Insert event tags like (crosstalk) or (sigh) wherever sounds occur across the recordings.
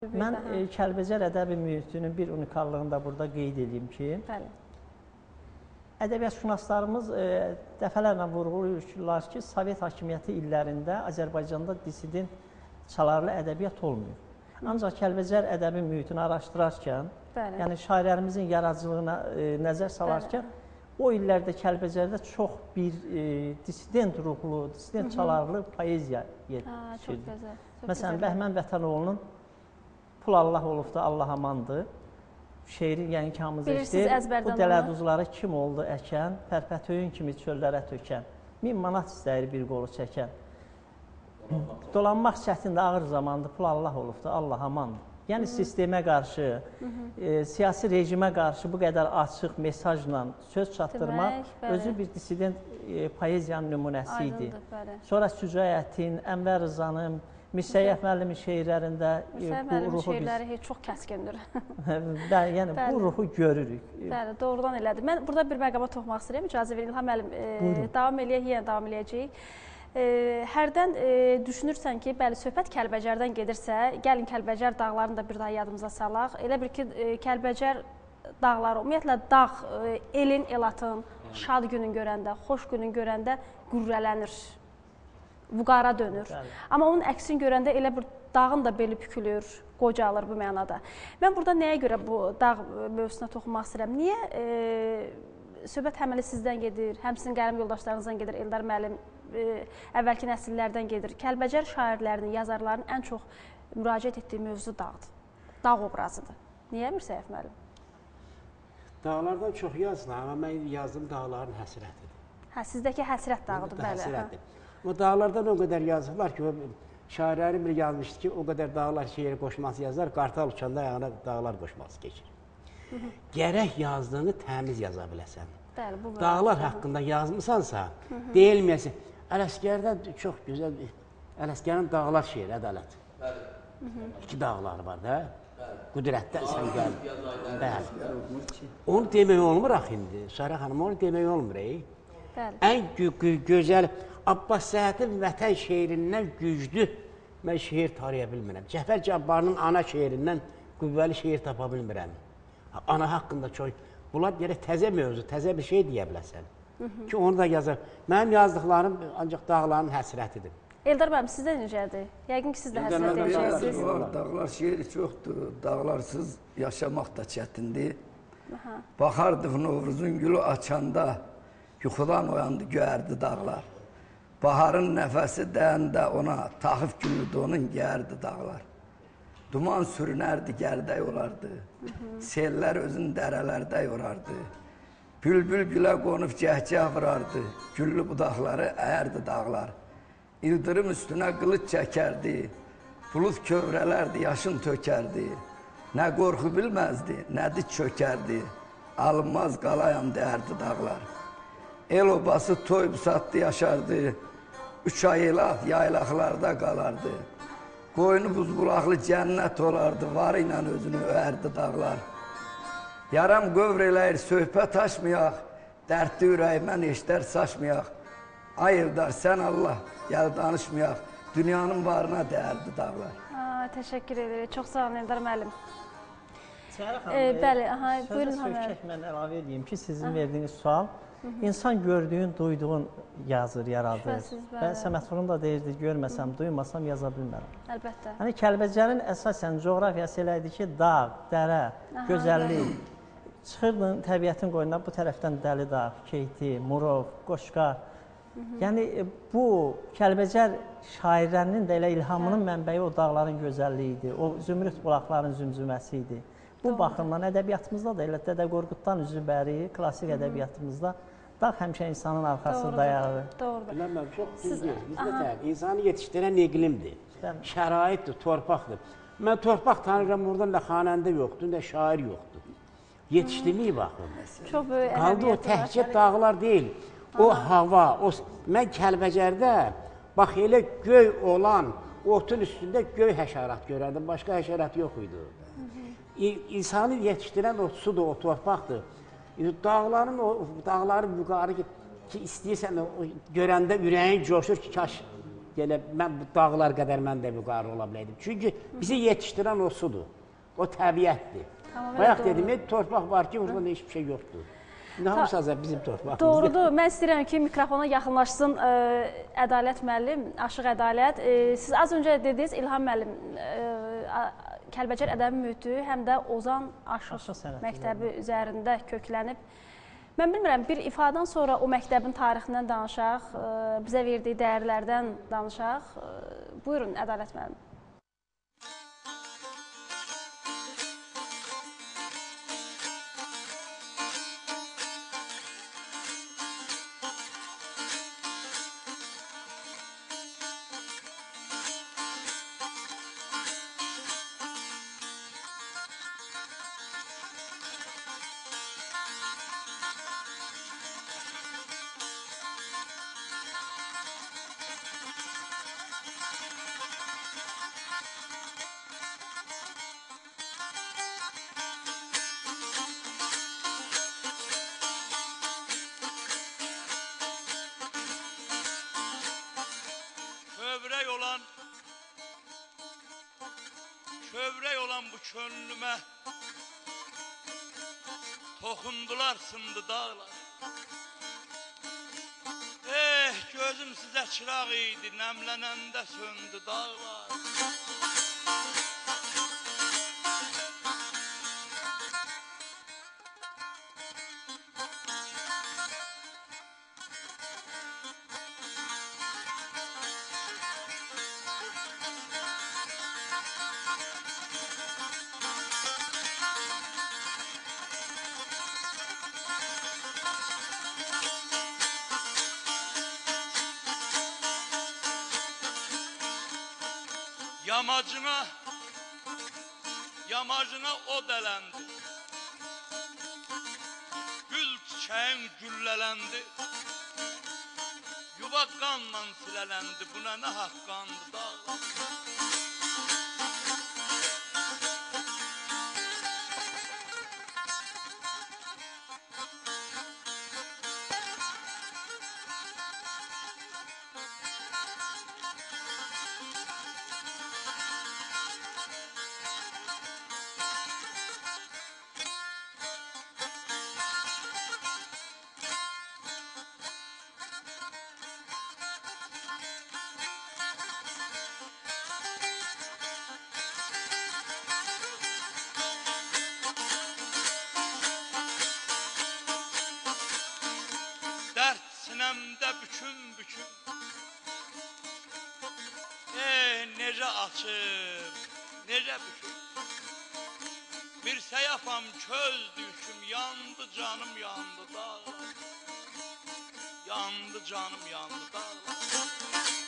Mən e, Kəlbəcər ədəbi mühitinin bir unikallığını da burada qeyd edeyim ki, Bəli. ədəbiyyatşünaslarımız e, dəfələrlə vurğulayırlar ki, Sovet hakimiyyəti illərində Azərbaycanda disident çalarlı ədəbiyyat olmuyor. Ancaq Kəlbəcər ədəbi mühitini araşdırarkən, Bəli. yəni şairlərimizin yaradıcılığına e, nəzər salarkən, o illərdə Kəlbəcərdə çox bir e, dissident ruhlu, dissident çalarlı poeziya yetişirdi. Məsələn. Bəhmən Vətənoğlunun Pul Allah olub da Allah amandır. Şeiri yəni eşidir. əzbərdən Bu dələduzları kim oldu əkən, pərpətöyün kimi çöllərə tökən. Min manat istəyir bir qolu çəkən. Dolanmaq çətindir, ağır zamandır. Pul Allah olub da Allah amandır. Yəni sistemə qarşı, e, siyasi rejimə qarşı bu qədər açıq mesajla söz çatdırmaq Demək, özü bir dissident e, poeziyanın nümunəsi idi. Sonra Sücayətin, Ənvər Rızanın, Mirsəyyəf müəllimin şeirlərində e, Müsəyyib bu müəllimin ruhu biz şeirləri heç çox kəskindir. (laughs) Bəli, yəni Bəli. bu ruhu görürük. Bəli, doğrudan elədir. Mən burada bir məqama toxunmaq istəyirəm. İcazə verin İlham müəllim. E, davam eləyək, yenə davam eləyəcəyik. E, hərdən e, düşünürsən ki, bəli, söhbət Kəlbəcərdən gedirsə, gəlin Kəlbəcər dağlarını da bir daha yadımıza salaq. Elə bir ki, e, Kəlbəcər dağları, ümumiyyətlə dağ e, elin, elatın şad günün görəndə, xoş günün görəndə qürrələnir. Vüqara dönür. Bəli. Amma onun əksini görəndə elə bir dağın da beli bükülür, qocalır bu mənada. Mən burada nəyə görə bu dağ mövzusuna toxunmaq istəyirəm? Niyə e, söhbət həm elə sizdən gedir, həm sizin qələm yoldaşlarınızdan gedir, Eldar müəllim e, əvvəlki nəsillərdən gedir. Kəlbəcər şairlərinin, yazarların ən çox müraciət etdiyi mövzu dağdır. Dağ obrazıdır. Niyə Mirsəyəf müəllim? Dağlardan çox yazdım, amma mən yazdım dağların həsrətidir. Hə, sizdəki həsrət dağıdır, bəli. hə. Amma dağlardan o qədər yazıblar ki, o şairlərin biri yazmışdı ki, o qədər dağlar şeiri qoşması yazar, qartal uçanda ayağına dağlar qoşması keçir. Gərək yazdığını təmiz yaza biləsən. Bəli, bu Dağlar haqqında yazmısansa, deyilməyəsən. Ələsgərdə çox gözəl Ələsgərin dağlar şeiri ədalət. Bəli. İki dağlar var da. Qüdrətdən sən gəl. Bəli. Onu demək olmur axı indi. Sara xanım onu demək olmur. Ey. Bəli. Ən gö gö gözəl Abbas Səhətin Vətən şeirindən güclü mən şeir taraya bilmirəm. Cəfər Cabbarının ana şeirindən qüvvəli şeir tapa bilmirəm. Ana haqqında çox bunlar gərək təzə mövzu, təzə bir şey deyə biləsən. Ki onu da yazar. Mənim yazdıqlarım ancaq dağların həsrətidir. Eldar müəllim sizdə necədir? Yəqin ki siz də həsrət edəcəksiniz. dağlar şeiri çoxdur. Dağlarsız yaşamaq da çətindir. Baxardıq Novruzun gülü açanda, yuxudan oyandı göyərdi dağlar. Baharın nəfəsi dəyəndə ona, taxif güllüdü onun gərdi dağlar. Duman sürünərdi, gərdək olardı. Sellər özün dərələrdə yorardı. Bülbül gülə qonub cəhcəh vurardı. Güllü budaqları əyərdi dağlar. İldırım üstünə qılıq çəkərdi. Bulud kövrələrdi, yaşın tökərdi. Nə qorxu bilməzdi, nə dik çökərdi. Alınmaz qalayam deyərdi dağlar. El obası toyub satdı yaşardı. Üç ay elaq yaylaqlarda qalardı. Qoynu buzqulaqlı cənnət olardı, var ilə özünü öyərdi dağlar. Yaram qövr eləyir, söhbət açmayaq, dərdli ürəyimə neştər saçmayaq. Ay Eldar, sən Allah, gəl danışmayaq, dünyanın varına dəyərdi dağlar. Aa, təşəkkür edirik. Çox sağ olun Eldar müəllim. Səhər E, bəli, aha, buyurun söhkək mən əlavə edeyim ki, sizin verdiyiniz sual insan gördüyün, duyduğun yazır, yaradır. Və bəli. Səmətxanım da deyirdi, görməsəm, duymasam yaza bilmərəm. Əlbəttə. Hani Kəlbəcərin əsasən coğrafiyası elə idi ki, dağ, dərə, gözəllik. Çıxırdın təbiətin qoynuna bu tərəfdən Dəli dağ, Keyti, Murov, Qoşqar. Yəni e, bu Kəlbəcər şairlərinin də elə ilhamının mənbəyi o dağların gözəlliyi idi. O zümrüd bulaqların zümzüməsi idi. Bu baxımdan ədəbiyyatımızda da elə Dədə Qorquddan üzü bəri, klassik ədəbiyyatımızda dağ həmişə insanın arxası Doğrudur. dayağı. Doğrudur. Bilməm, çox düzdür. Aha. insanı yetişdirən iqlimdir. Şəraitdir, torpaqdır. Mən torpaq tanıyıram, burada nə xanəndə yoxdur, nə şair yoxdur. Yetişdirməyi baxın. Çox böyük Qaldı o təhcə dağlar deyil. O hava, o mən Kəlbəcərdə bax elə göy olan otun üstündə göy həşərat görərdim, başqa həşərat yox idi. İ- İnsanı yetişdirən o sudur, o torpaqdır. Dağların o dağların yuxarı ki, ki istəyirsən o görəndə ürəyin coşur ki, kaş Elə mən bu dağlar qədər mən də vüqarlı ola biləydim. Çünki bizi yetişdirən o sudur. O təbiətdir. Tamamilə Bayaq dedim, "Ey, torpaq var ki, orada heç bir şey yoxdur. İndi hamısı bizim torpağımızdır. Doğrudur. Mən istəyirəm ki, mikrofona yaxınlaşsın ə, Ədalət müəllim, Aşıq Ədalət. Ə, siz az öncə dediniz İlham müəllim ə, a- Kəlbəcər ədəbi mühiti həm də Ozan Aşıq məktəbi üzərində köklənib. Mən bilmirəm, bir ifadən sonra o məktəbin tarixindən danışaq, ə, bizə verdiyi dəyərlərdən danışaq. Ə, Buyurun Ədalət müəllim. Kövrək olan bu könlümə. Toxundular sındı dağlar. Eh gözüm sizə çıraq idi Nəmlənəndə söndü dağlar Yamacına Yamacına o delendi. Gül çiçeğin güllelendi. Yuva kanla silelendi. Buna ne hakkandı dağlar? Açıb, necə bükün Bir səyafam köz düşüm, yandı canım yandı dağlar. Yandı canım yandı dağlar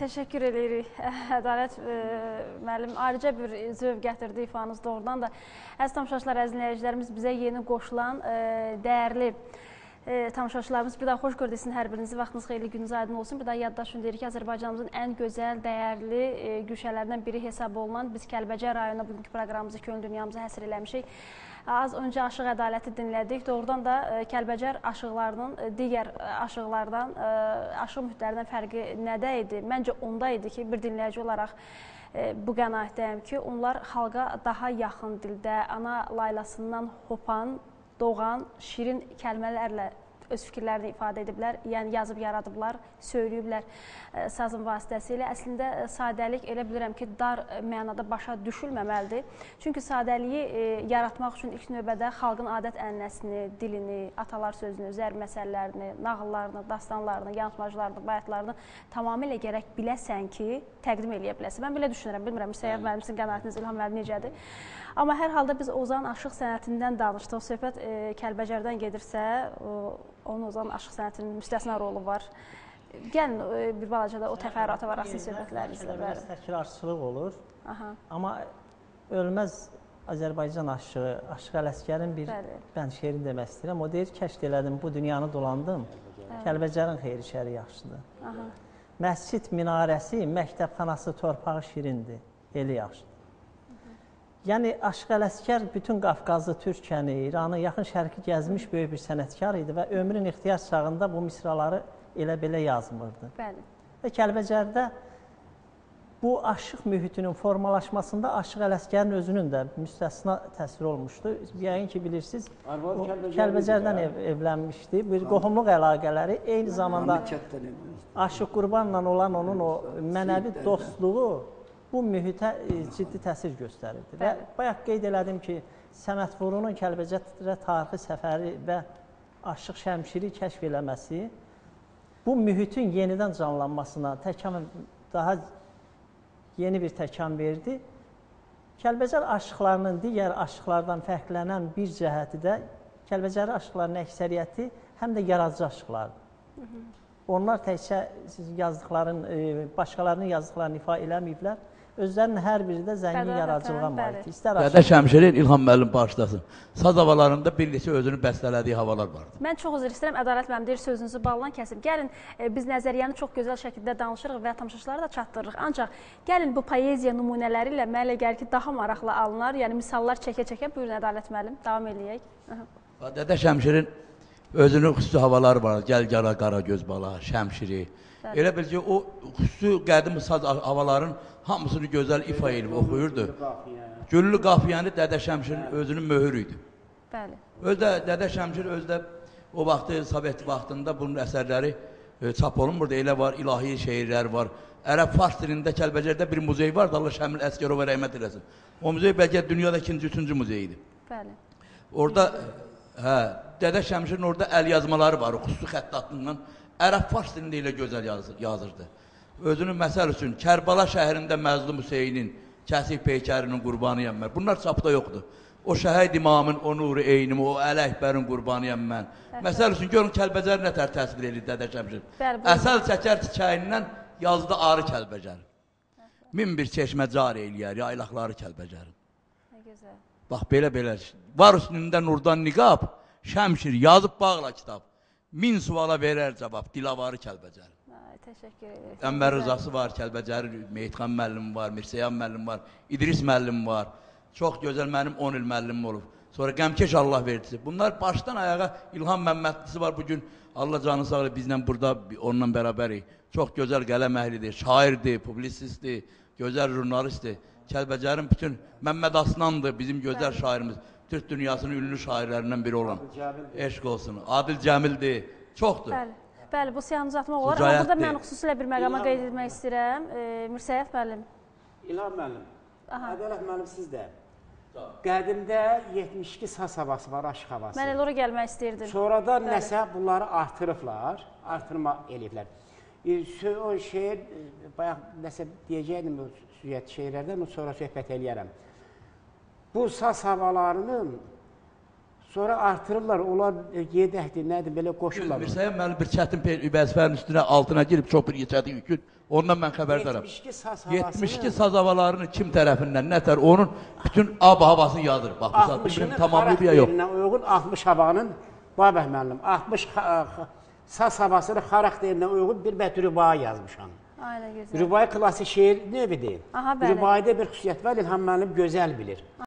təşəkkür eləyirik (laughs) Ədalət e, müəllim. Ayrıca bir zövq gətirdi ifanız doğrudan da. Əziz tamaşaçılar, əziz dinləyicilərimiz bizə yeni qoşulan e, dəyərli E, tamaşaçılarımız bir daha xoş gördüksən hər birinizi. Vaxtınız xeyirli, gününüz aydın olsun. Bir daha yaddaş deyirik ki, Azərbaycanımızın ən gözəl, dəyərli e, güşələrindən biri hesab olunan biz Kəlbəcər rayonuna bugünkü proqramımızı könül dünyamıza həsr eləmişik. Az öncə Aşıq Ədaləti dinlədik. Doğrudan da e, Kəlbəcər aşıqlarının e, digər e, aşıqlardan, aşıq mühitlərindən fərqi nədə idi? Məncə onda idi ki, bir dinləyici olaraq bu qənaətdəyəm ki, onlar xalqa daha yaxın dildə, ana laylasından hopan, doğan, şirin kəlmələrlə öz fikirlərini ifadə ediblər, yəni yazıb yaradıblar, söyləyiblər ə, sazın vasitəsilə. Əslində ə, sadəlik elə bilirəm ki, dar ə, mənada başa düşülməməlidir. Çünki sadəliyi yaratmaq üçün ilk növbədə xalqın adət-ənənəsini, dilini, atalar sözünü, zərb məsələlərini, nağıllarını, dastanlarını, yansımacılarını, bayatlarını tamamilə gərək biləsən ki, təqdim eləyə biləsən. Mən belə düşünürəm, bilmirəm, Müsəyyəb müəllim sizin qənaətiniz, İlham müəllim necədir? Amma hər halda biz Ozan aşıq sənətindən danışdıq. Söhbət e, Kəlbəcərdən gedirsə, o, onun Ozan aşıq sənətinin müstəsna rolu var. Gəlin e, bir balaca da o təfərrüata var aslında söhbətlərinizdə. Biraz təkrarçılıq olur. Aha. Amma ölməz Azərbaycan aşığı, Aşıq Ələsgərin bir Bəli. bənd şeirini demək istəyirəm. O deyir, kəşf elədim, bu dünyanı dolandım. Kəlbəcərin xeyri şəri yaxşıdır. Aha. Məscid minarəsi, məktəbxanası torpağı şirindir, eli yaxşıdır. Yəni Aşıq Ələsgər bütün Qafqazı, Türkiyəni, İranı, yaxın şərqi gəzmiş böyük bir sənətkar idi və ömrün ixtiyar çağında bu misraları elə belə yazmırdı. Bəli. Və Kəlbəcərdə bu aşıq mühitinin formalaşmasında Aşıq Ələsgərin özünün də müstəsna təsiri olmuşdu. Yəqin ki, bilirsiniz, Arvadı o Kəlbəcərlidir Kəlbəcərdən də. ev, evlənmişdi. Bir qohumluq əlaqələri eyni zamanda. Aşıq Qurbanla olan onun o mənəvi dostluğu bu mühitə e, ciddi təsir göstərirdi. Və bayaq qeyd elədim ki, Səməd Vurunun Kəlbəcərə tarixi səfəri və Aşıq Şəmşiri kəşf eləməsi bu mühitin yenidən canlanmasına təkan daha yeni bir təkan verdi. Kəlbəcər aşıqlarının digər aşıqlardan fərqlənən bir cəhəti də Kəlbəcəri aşıqlarının əksəriyyəti həm də yaradıcı aşıqlardır. Onlar təkcə yazdıqların, e, başqalarının yazdıqlarını ifa eləməyiblər. Özlərinin hər biri də zəngin yaradıcılığa bəli. malikdir. İstər Dədə Şəmşirin İlham müəllim bağışlasın. Saz havalarında bir neçə özünü bəstələdiyi havalar vardı. Mən çox üzr istəyirəm, Ədalət müəllim deyir sözünüzü ballan kəsib. Gəlin e, biz nəzəriyyəni çox gözəl şəkildə danışırıq və tamaşaçılara da çatdırırıq. Ancaq gəlin bu poeziya nümunələri ilə mənə gəlir ki, daha maraqlı alınar. Yəni misallar çəkə-çəkə buyurun Ədalət müəllim, davam eləyək. Dədə Şəmşirin özünün xüsusi havaları var. Gəl gələ qara göz bala, Şəmşiri. Elə bil ki, o xüsusi qədim saz havaların hamısını gözəl ifa edib oxuyurdu. Güllü qafiyəni Dədə Şəmşirin özünün möhürü idi. Bəli. Özdə Dədə Şəmşir özdə o vaxtı Sovet vaxtında bunun əsərləri e, çap olunmurdu. Elə var, ilahi şeirlər var. Ərəb fars dilində Kəlbəcərdə bir muzey var da Allah Şəmil Əskərova rəhmət eləsin. O muzey bəlkə dünyada ikinci, üçüncü muzeydir. Bəli. Orada hə, Dədə Şəmşirin orada əl yazmaları var, xüsusi xəttatından. Ərəb fars dilində ilə gözəl yazır, yazırdı. Özünün məsəl üçün Kərbala şəhərində Məzlum Hüseynin kəsik peykərinin qurbanıyam mən. Bunlar çapda yoxdur. O şəhid imamın, o nuru eynim, o Əli Əkbərin qurbanıyam mən. Məsəl üçün görün Kəlbəcər nə tər təsvir edir Dədə Şəmşir. Bəli. Əsəl çəkər çiçəyindən yazdı arı Kəlbəcər. Min bir çeşmə car eləyər, yaylaqları Kəlbəcərin. Nə gözəl. Bax belə-belə var üstündə nurdan niqab, Şəmşir yazıb bağla kitab. Min suala verər cavab, Dilavarı Kəlbəcər. Təşəkkür edirəm. Ənvər Rızası var, Kəlbəcər, Meyitxan müəllim var, Mirsəyan müəllim var, İdris müəllim var. Çox gözəl mənim 10 il müəllimim olub. Sonra Qəmkeş Allah verdisi. Bunlar başdan ayağa İlham Məmmədlisi var bu gün. Allah canı sağ olsun bizlə burada onunla bərabərik. Çox gözəl qələm əhlidir, şairdir, publisistdir, gözəl jurnalistdir. Kəlbəcərin bütün Məmməd Aslandır bizim gözəl şairimiz. Türk dünyasının ünlü şairlərindən biri olan. Eşq olsun. Adil Cəmildir. Çoxdur. Bəli. Bəli, bu siyahını uzatmaq olar. Amma burada mən xüsusilə bir məqama qeyd etmək istəyirəm. E, Mirsəyət müəllim. İlham müəllim. Ədalət müəllim siz də. Qədimdə 72 saz havası var, aşıq havası. Mən elə ora gəlmək istəyirdim. Sonradan Bəli. nəsə bunları artırıblar, artırma eləyiblər. E, O şeir, e, bayaq nəsə deyəcəkdim o süjet şeirlərdən, sonra söhbət eləyərəm. Bu saz havalarının sonra artırırlar, onlar e, yedəkdir, nədir, belə qoşurlar. Mirsəyə müəllim bir çətin pe- vəzifənin üstünə altına girib çox bir çətin yükün. Ondan mən xəbərdaram. 72 saz havasını 72 saz havalarını kim tərəfindən, nətər onun bütün ab havasını yazır. Bax bu saat 60-ını bilmirəm tamamlayıb ya yox. xarakterinə uyğun 60 havanın Babək müəllim 60 xa- xa- saz havasını xarakterinə uyğun bir bət rübai yazmışam. Aynen gözəl. Rübai klassik şeir növüdür. Aha, bəli. Rübaidə bir xüsusiyyət var, İlham müəllim gözəl bilir.